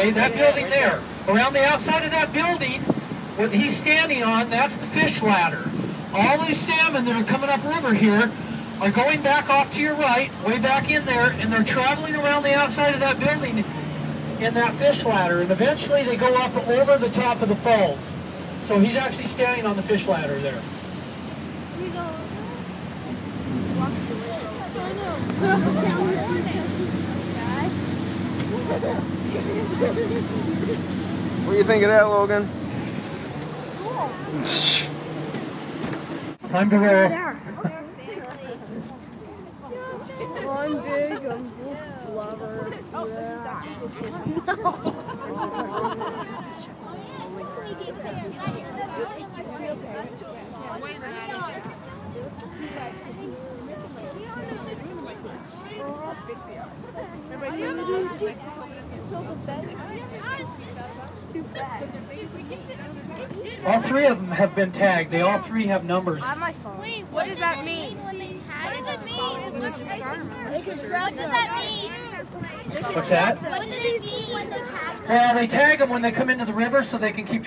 Okay, that building there. Around the outside of that building, what he's standing on, that's the fish ladder. All these salmon that are coming up river here are going back off to your right, way back in there, and they're traveling around the outside of that building in that fish ladder, and eventually they go up over the top of the falls. So he's actually standing on the fish ladder there. We go. What do you think of that, Logan? Time to roll. One big um, blubber. All three of them have been tagged. They all three have numbers. On my phone. Wait, what, does that mean? What does it mean? What does that mean? What's that? What does it mean when they tag them? Well, they tag them when they come into the river so they can keep